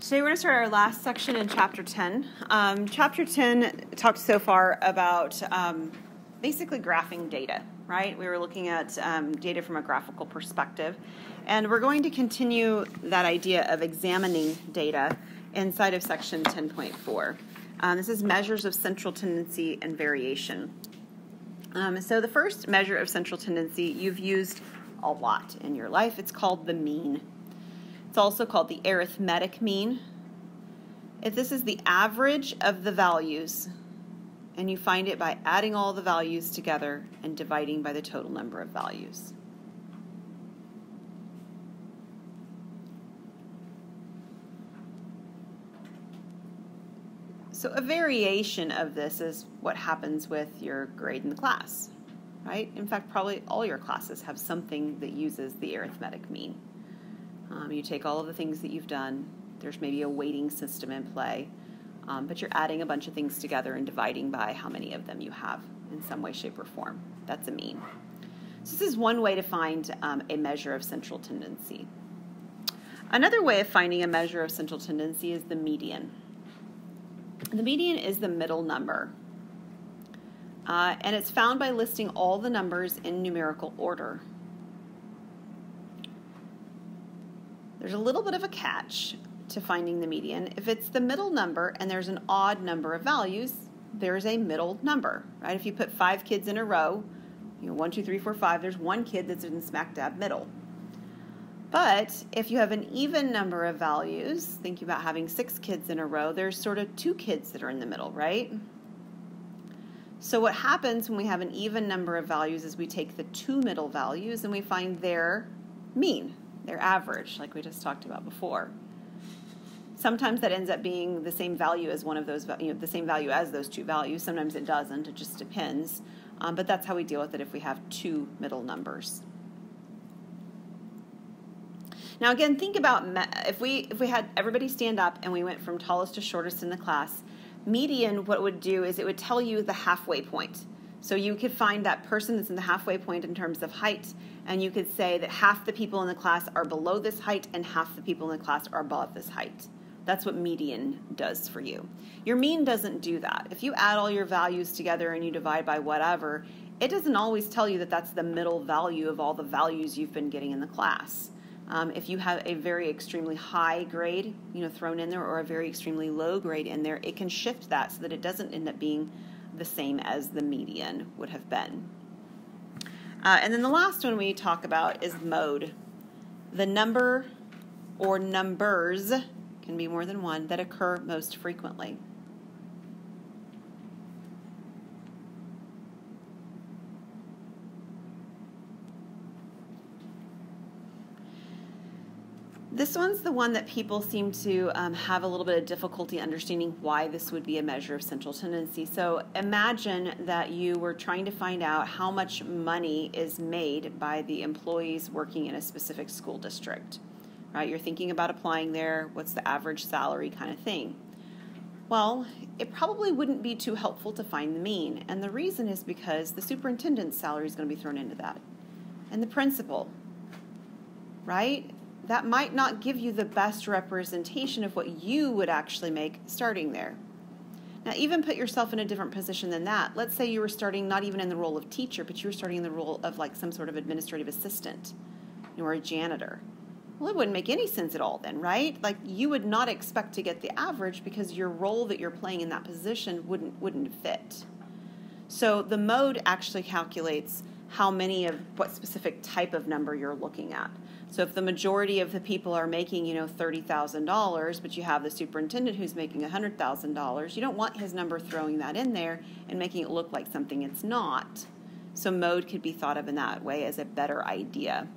Today we're going to start our last section in chapter 10. Um, chapter 10 talked so far about um, basically graphing data, right? We were looking at um, data from a graphical perspective. And we're going to continue that idea of examining data inside of section 10.4. Um, this is measures of central tendency and variation. Um, so the first measure of central tendency you've used a lot in your life. It's called the mean. It's also called the arithmetic mean. If this is the average of the values, and you find it by adding all the values together and dividing by the total number of values. So, a variation of this is what happens with your grade in the class, right? In fact, probably all your classes have something that uses the arithmetic mean. Um, you take all of the things that you've done, there's maybe a weighting system in play, um, but you're adding a bunch of things together and dividing by how many of them you have in some way, shape, or form. That's a mean. So, this is one way to find um, a measure of central tendency. Another way of finding a measure of central tendency is the median. The median is the middle number. Uh, and it's found by listing all the numbers in numerical order. There's a little bit of a catch to finding the median. If it's the middle number and there's an odd number of values, there's a middle number, right? If you put five kids in a row, you know, one, two, three, four, five, there's one kid that's in smack dab middle. But if you have an even number of values, thinking about having six kids in a row, there's sort of two kids that are in the middle, right? So what happens when we have an even number of values is we take the two middle values and we find their mean, their average, like we just talked about before. Sometimes that ends up being the same value as one of those, you know, the same value as those two values. Sometimes it doesn't. It just depends. Um, but that's how we deal with it if we have two middle numbers. Now again, think about if we if we had everybody stand up and we went from tallest to shortest in the class, median what it would do is it would tell you the halfway point. So you could find that person that's in the halfway point in terms of height, and you could say that half the people in the class are below this height and half the people in the class are above this height. That's what median does for you. Your mean doesn't do that. If you add all your values together and you divide by whatever, it doesn't always tell you that that's the middle value of all the values you've been getting in the class. Um, if you have a very extremely high grade, you know, thrown in there, or a very extremely low grade in there, it can shift that so that it doesn't end up being the same as the median would have been. Uh, and then the last one we talk about is mode. The number or numbers can be more than one that occur most frequently. This one's the one that people seem to um, have a little bit of difficulty understanding why this would be a measure of central tendency. So imagine that you were trying to find out how much money is made by the employees working in a specific school district. Right? You're thinking about applying there, what's the average salary kind of thing. Well, it probably wouldn't be too helpful to find the mean. And the reason is because the superintendent's salary is going to be thrown into that. And the principal, right? That might not give you the best representation of what you would actually make starting there. Now, even put yourself in a different position than that. Let's say you were starting not even in the role of teacher, but you were starting in the role of like some sort of administrative assistant or a janitor. Well, it wouldn't make any sense at all then, right? Like you would not expect to get the average because your role that you're playing in that position wouldn't wouldn't fit. So the mode actually calculates how many of what specific type of number you're looking at. So if the majority of the people are making, you know, $30,000, but you have the superintendent who's making $100,000, you don't want his number throwing that in there and making it look like something it's not. So mode could be thought of in that way as a better idea.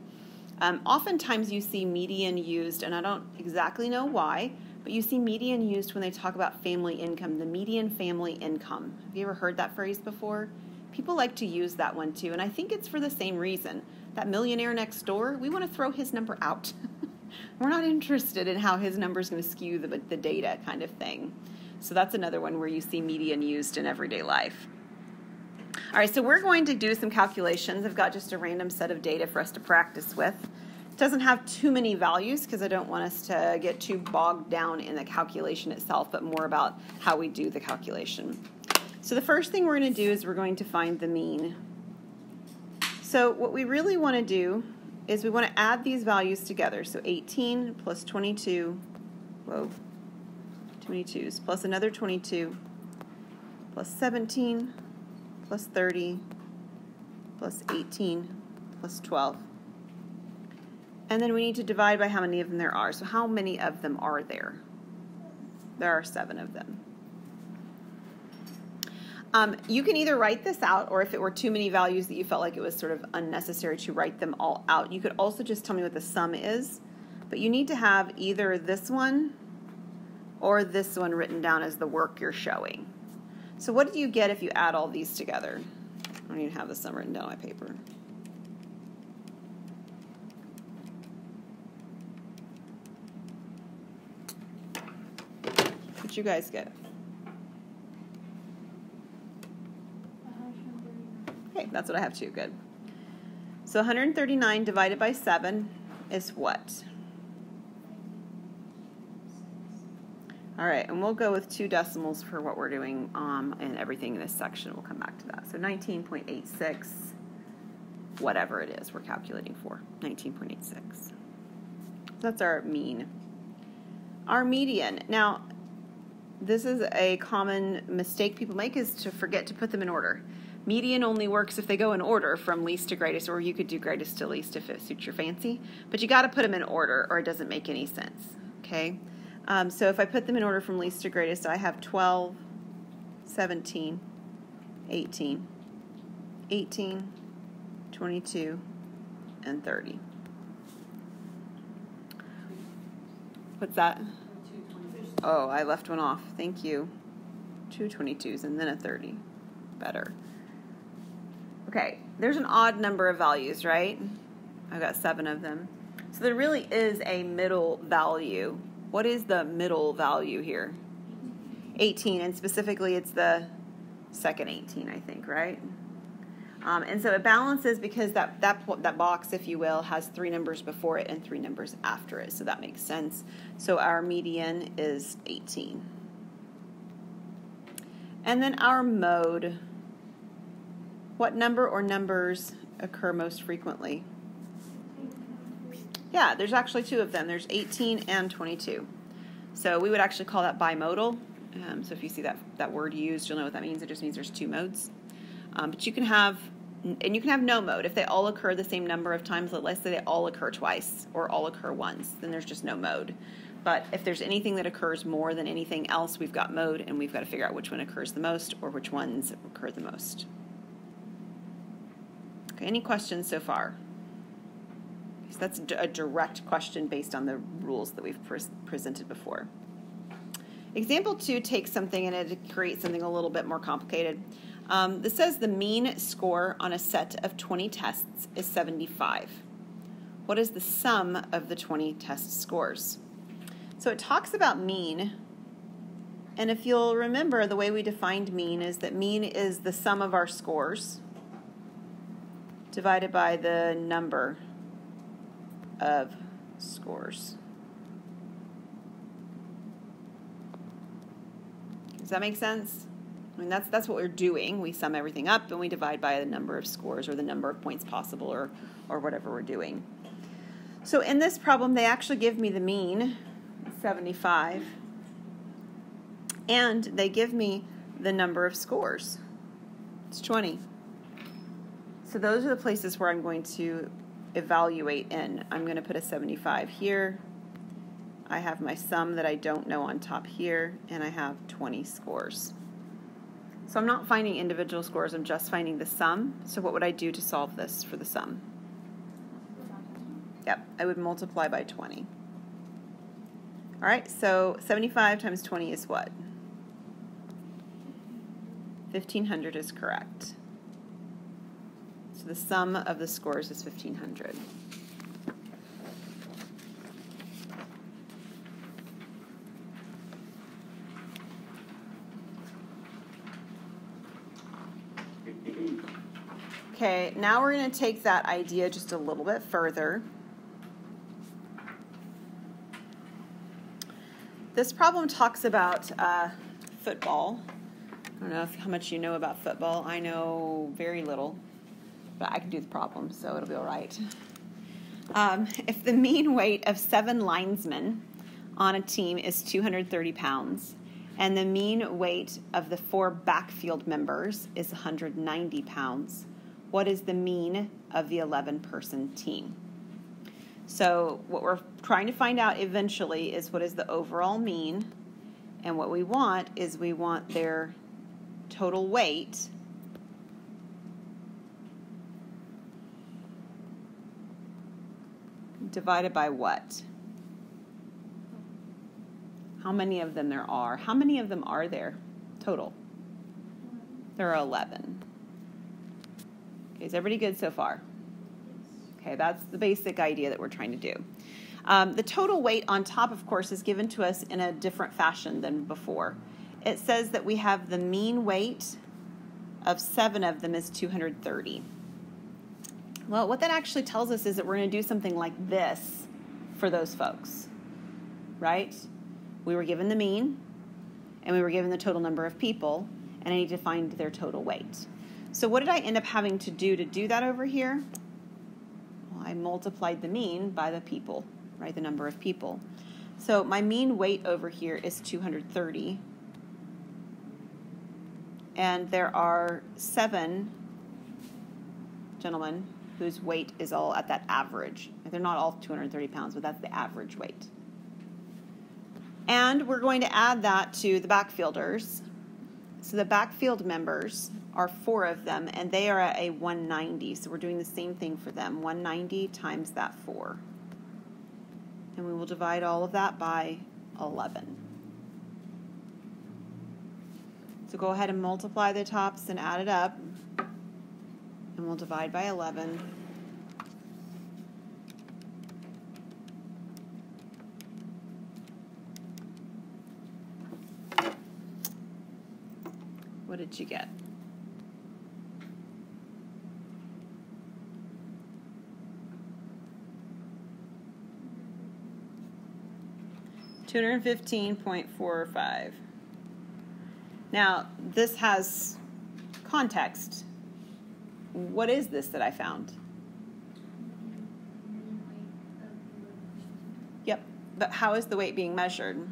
Um, oftentimes you see median used, and I don't exactly know why, but you see median used when they talk about family income, the median family income. Have you ever heard that phrase before? People like to use that one too, and I think it's for the same reason that millionaire next door, we want to throw his number out. We're not interested in how his number is going to skew the, the data kind of thing. So that's another one where you see median used in everyday life. All right, so we're going to do some calculations. I've got just a random set of data for us to practice with. It doesn't have too many values because I don't want us to get too bogged down in the calculation itself, but more about how we do the calculation. So the first thing we're going to do is we're going to find the mean. So what we really want to do is we want to add these values together. So 18 plus 22, whoa, 22s, plus another 22, plus 17, plus 30, plus 18, plus 12. And then we need to divide by how many of them there are. So how many of them are there? There are seven of them. Um, you can either write this out, or if it were too many values that you felt like it was sort of unnecessary to write them all out, you could also just tell me what the sum is. But you need to have either this one or this one written down as the work you're showing. So what do you get if you add all these together? I don't even have the sum written down on my paper. What you guys get? Okay, that's what I have too. Good. So 139 divided by 7 is what? All right, and we'll go with two decimals for what we're doing um, and everything in this section. We'll come back to that. So 19.86, whatever it is we're calculating for, 19.86. That's our mean. Our median. Now, this is a common mistake people make is to forget to put them in order. Median only works if they go in order from least to greatest, or you could do greatest to least if it suits your fancy. But you got to put them in order, or it doesn't make any sense. Okay? Um, so if I put them in order from least to greatest, I have 12, 17, 18, 18, 22, and 30. What's that? Oh, I left one off. Thank you. Two 22s and then a 30. Better. Okay, there's an odd number of values, right? I've got seven of them. So there really is a middle value. What is the middle value here? 18, and specifically it's the second 18, I think, right? Um, and so it balances because that, that, that box, if you will, has three numbers before it and three numbers after it. So that makes sense. So our median is 18. And then our mode. What number or numbers occur most frequently? Yeah, there's actually two of them. There's 18 and 22. So we would actually call that bimodal. Um, so if you see that, that word used, you'll know what that means. It just means there's two modes. Um, but you can have, and you can have no mode. If they all occur the same number of times, let's say they all occur twice or all occur once, then there's just no mode. But if there's anything that occurs more than anything else, we've got mode, and we've got to figure out which one occurs the most or which ones occur the most. Okay, any questions so far? So that's a direct question based on the rules that we've pre presented before. Example two takes something and it creates something a little bit more complicated. Um, this says the mean score on a set of 20 tests is 75. What is the sum of the 20 test scores? So it talks about mean, and if you'll remember, the way we defined mean is that mean is the sum of our scores divided by the number of scores. Does that make sense? I mean, that's, that's what we're doing. We sum everything up and we divide by the number of scores or the number of points possible or, or whatever we're doing. So in this problem, they actually give me the mean, 75, and they give me the number of scores. It's 20. So those are the places where I'm going to evaluate in. I'm going to put a 75 here. I have my sum that I don't know on top here, and I have 20 scores. So I'm not finding individual scores, I'm just finding the sum. So what would I do to solve this for the sum? Yep, I would multiply by 20. All right, so 75 times 20 is what? 1500 is correct. So the sum of the scores is 1,500. Okay, now we're going to take that idea just a little bit further. This problem talks about uh, football. I don't know if, how much you know about football. I know very little but I can do the problem, so it'll be all right. Um, if the mean weight of seven linesmen on a team is 230 pounds, and the mean weight of the four backfield members is 190 pounds, what is the mean of the 11 person team? So, what we're trying to find out eventually is what is the overall mean, and what we want is we want their total weight divided by what? How many of them there are? How many of them are there total? There are 11. Okay, is everybody good so far? Okay, that's the basic idea that we're trying to do. Um, the total weight on top, of course, is given to us in a different fashion than before. It says that we have the mean weight of seven of them is 230. Well, what that actually tells us is that we're going to do something like this for those folks, right? we were given the mean and we were given the total number of people, and I need to find their total weight. So, what did I end up having to do to do that over here? Well, I multiplied the mean by the people, right? The number of people. So, my mean weight over here is 230. And there are seven gentlemen whose weight is all at that average. They're not all 230 pounds, but that's the average weight. And we're going to add that to the backfielders. So the backfield members are four of them, and they are at a 190. So we're doing the same thing for them 190 times that four. And we will divide all of that by 11. So go ahead and multiply the tops and add it up. And we'll divide by 11. What did you get? Two hundred fifteen point four five. Now, this has context. What is this that I found? Yep, but how is the weight being measured?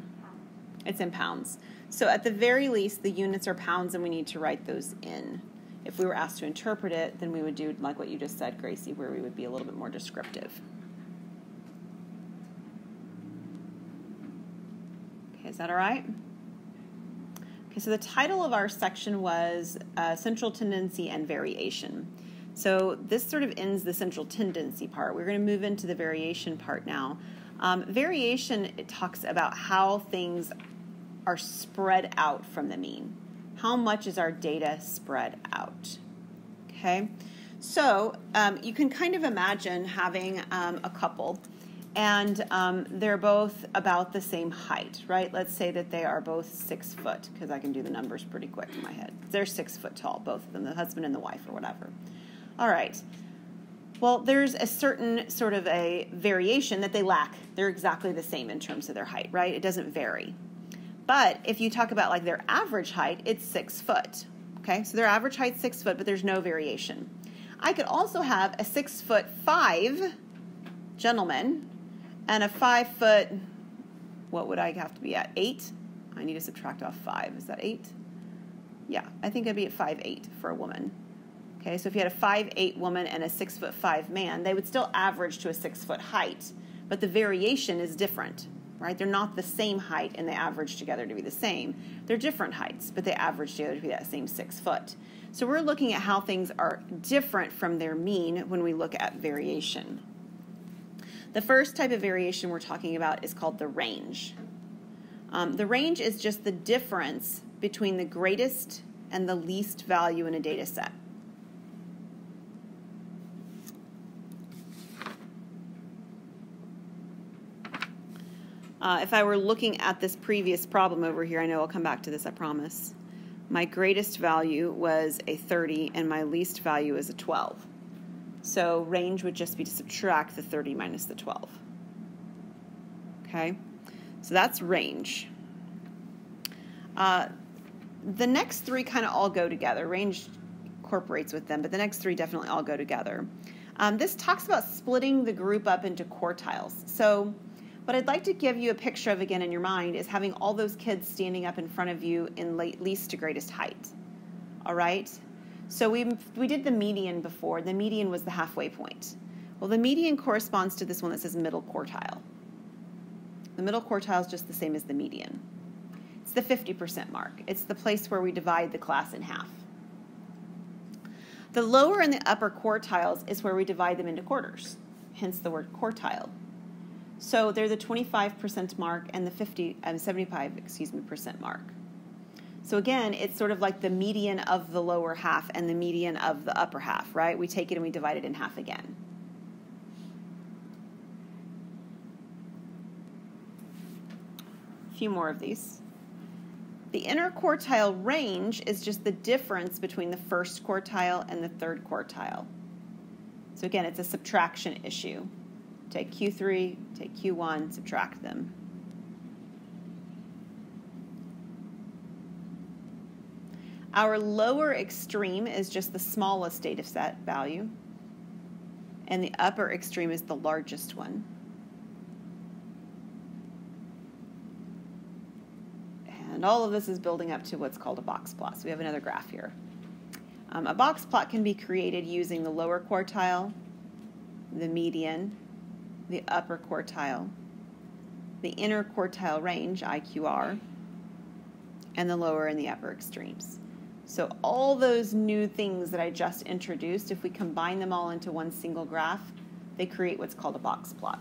It's in pounds. So at the very least, the units are pounds, and we need to write those in. If we were asked to interpret it, then we would do like what you just said, Gracie, where we would be a little bit more descriptive. Okay, is that all right? Okay, so the title of our section was uh, Central Tendency and Variation. So this sort of ends the central tendency part. We're going to move into the variation part now. Um, variation it talks about how things are spread out from the mean. How much is our data spread out? Okay, so um, you can kind of imagine having um, a couple and um, they're both about the same height, right? Let's say that they are both six foot, because I can do the numbers pretty quick in my head. They're six foot tall, both of them, the husband and the wife, or whatever. All right. Well, there's a certain sort of a variation that they lack. They're exactly the same in terms of their height, right? It doesn't vary. But if you talk about like their average height, it's six foot. Okay, so their average height six foot, but there's no variation. I could also have a six foot five gentleman and a five foot. What would I have to be at? Eight. I need to subtract off five. Is that eight? Yeah, I think I'd be at five eight for a woman. Okay, so if you had a five eight woman and a six foot five man, they would still average to a six foot height, but the variation is different right? They're not the same height and they average together to be the same. They're different heights, but they average together to be that same six foot. So we're looking at how things are different from their mean when we look at variation. The first type of variation we're talking about is called the range. Um, the range is just the difference between the greatest and the least value in a data set. Uh, if I were looking at this previous problem over here, I know I'll come back to this, I promise. My greatest value was a 30 and my least value is a 12. So range would just be to subtract the 30 minus the 12. Okay, so that's range. Uh, the next three kind of all go together. Range incorporates with them, but the next three definitely all go together. Um, this talks about splitting the group up into quartiles. So, what I'd like to give you a picture of again in your mind is having all those kids standing up in front of you in least to greatest height. All right? So, we, we did the median before. The median was the halfway point. Well, the median corresponds to this one that says middle quartile. The middle quartile is just the same as the median. It's the 50% mark. It's the place where we divide the class in half. The lower and the upper quartiles is where we divide them into quarters, hence the word quartile. So they're the 25% mark and the 50 um, 75, excuse me, percent mark. So again, it's sort of like the median of the lower half and the median of the upper half, right? We take it and we divide it in half again. A few more of these. The interquartile range is just the difference between the first quartile and the third quartile. So again, it's a subtraction issue. Take Q3, take Q1, subtract them. Our lower extreme is just the smallest data set value, and the upper extreme is the largest one. And all of this is building up to what's called a box plot. So we have another graph here. Um, a box plot can be created using the lower quartile, the median, the upper quartile, the interquartile range, IQR, and the lower and the upper extremes. So all those new things that I just introduced, if we combine them all into one single graph, they create what's called a box plot.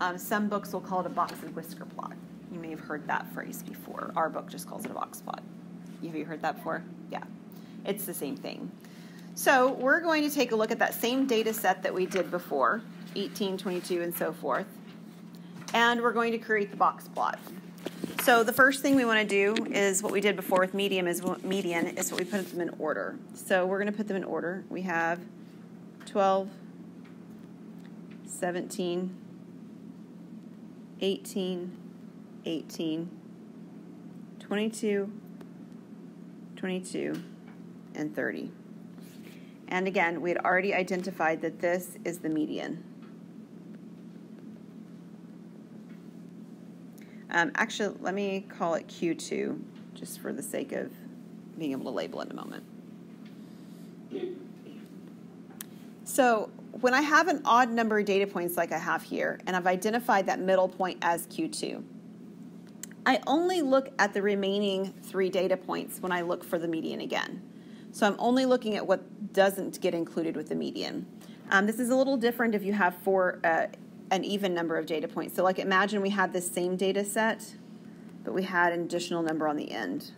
Um, some books will call it a box and whisker plot. You may have heard that phrase before. Our book just calls it a box plot. Have you heard that before? Yeah, it's the same thing. So we're going to take a look at that same data set that we did before, 18, 22, and so forth, and we're going to create the box plot. So the first thing we want to do is what we did before with medium is median is what we put them in order. So we're going to put them in order. We have 12, 17, 18, 18, 22, 22, and 30. And again, we had already identified that this is the median. Um, actually, let me call it Q2, just for the sake of being able to label it in a moment. So when I have an odd number of data points like I have here, and I've identified that middle point as Q2, I only look at the remaining three data points when I look for the median again. So I'm only looking at what doesn't get included with the median. Um, this is a little different if you have four, uh, an even number of data points. So like imagine we had the same data set, but we had an additional number on the end.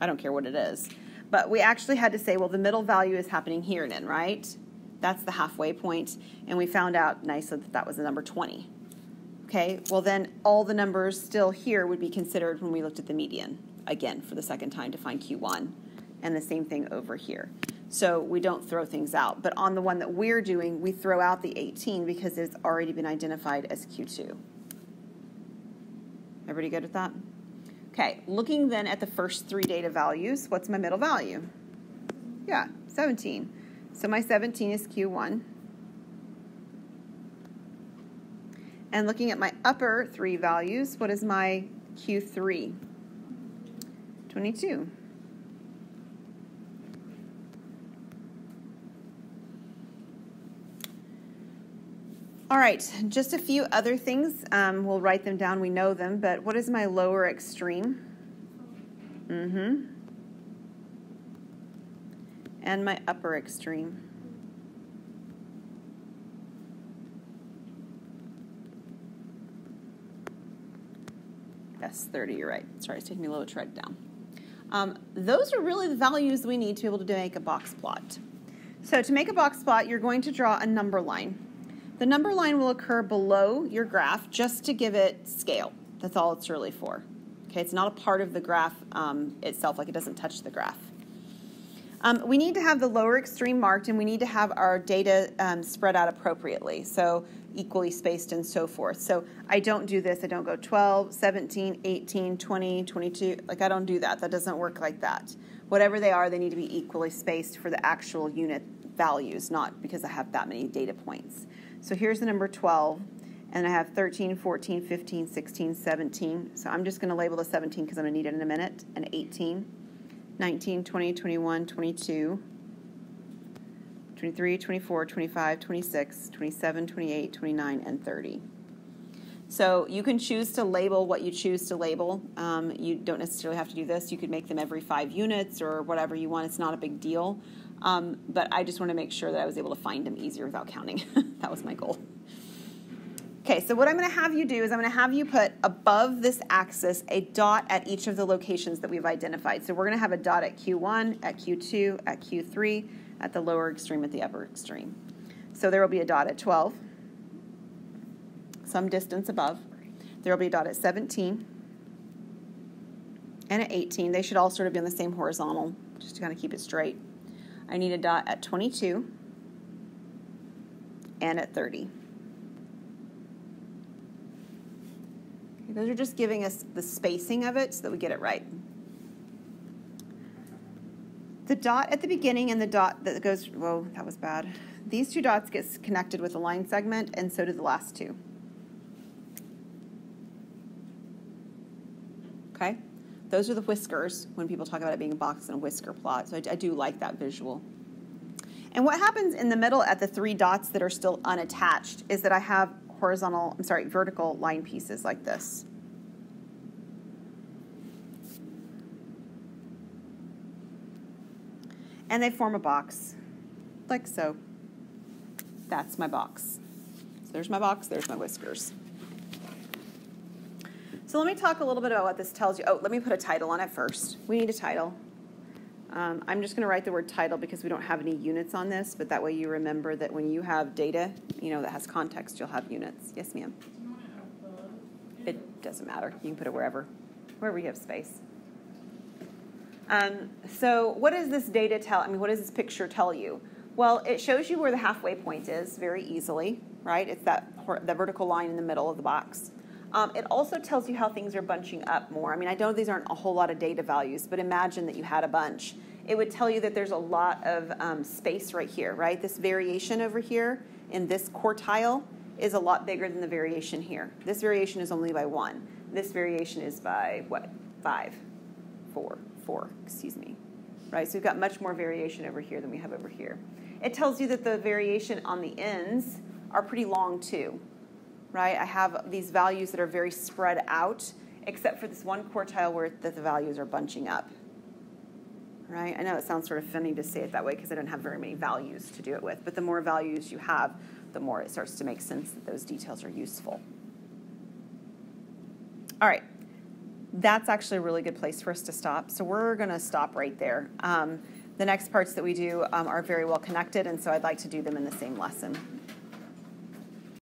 I don't care what it is. But we actually had to say, well, the middle value is happening here and in, right? That's the halfway point, and we found out nicely that that was the number 20. Okay, well then all the numbers still here would be considered when we looked at the median, again, for the second time to find Q1, and the same thing over here. So we don't throw things out. But on the one that we're doing, we throw out the 18 because it's already been identified as Q2. Everybody good with that? Okay, looking then at the first three data values, what's my middle value? Yeah, 17. So my 17 is Q1. And looking at my upper three values, what is my Q3? 22. All right, just a few other things. Um, we'll write them down, we know them, but what is my lower extreme? Mm-hmm and my upper extreme. Yes, 30, you're right. Sorry, it's taking me a little to down. Um, those are really the values we need to be able to make a box plot. So to make a box plot, you're going to draw a number line. The number line will occur below your graph just to give it scale. That's all it's really for. Okay, it's not a part of the graph um, itself, like it doesn't touch the graph. Um, we need to have the lower extreme marked and we need to have our data um, spread out appropriately, so equally spaced and so forth. So I don't do this. I don't go 12, 17, 18, 20, 22. Like I don't do that. That doesn't work like that. Whatever they are, they need to be equally spaced for the actual unit values, not because I have that many data points. So here's the number 12, and I have 13, 14, 15, 16, 17. So I'm just going to label the 17 because I'm going to need it in a minute, and 18. 19, 20, 21, 22, 23, 24, 25, 26, 27, 28, 29, and 30. So you can choose to label what you choose to label. Um, you don't necessarily have to do this. You could make them every five units or whatever you want. It's not a big deal. Um, but I just want to make sure that I was able to find them easier without counting. that was my goal. Okay, so what I'm going to have you do is I'm going to have you put above this axis a dot at each of the locations that we've identified. So we're going to have a dot at Q1, at Q2, at Q3, at the lower extreme, at the upper extreme. So there will be a dot at 12, some distance above. There will be a dot at 17 and at 18. They should all sort of be on the same horizontal, just to kind of keep it straight. I need a dot at 22 and at 30. Those are just giving us the spacing of it so that we get it right. The dot at the beginning and the dot that goes, whoa, that was bad. These two dots get connected with a line segment, and so do the last two. Okay? Those are the whiskers when people talk about it being a box and a whisker plot. So I, I do like that visual. And what happens in the middle at the three dots that are still unattached is that I have horizontal, I'm sorry, vertical line pieces like this. And they form a box, like so. That's my box. So there's my box, there's my whiskers. So let me talk a little bit about what this tells you. Oh, let me put a title on it first. We need a title. Um, I'm just going to write the word title because we don't have any units on this, but that way you remember that when you have data, you know, that has context, you'll have units. Yes, ma'am? It doesn't matter. You can put it wherever, wherever you have space. Um, so what does this data tell? I mean, what does this picture tell you? Well, it shows you where the halfway point is very easily, right? It's that the vertical line in the middle of the box. Um, it also tells you how things are bunching up more. I mean, I don't know these aren't a whole lot of data values, but imagine that you had a bunch. It would tell you that there's a lot of um, space right here, right? This variation over here in this quartile is a lot bigger than the variation here. This variation is only by one. This variation is by what? Five, four, four, excuse me. Right? So we've got much more variation over here than we have over here. It tells you that the variation on the ends are pretty long too right? I have these values that are very spread out, except for this one quartile where the, the values are bunching up, right? I know it sounds sort of funny to say it that way because I don't have very many values to do it with, but the more values you have, the more it starts to make sense that those details are useful. All right, that's actually a really good place for us to stop. So we're going to stop right there. Um, the next parts that we do um, are very well connected, and so I'd like to do them in the same lesson.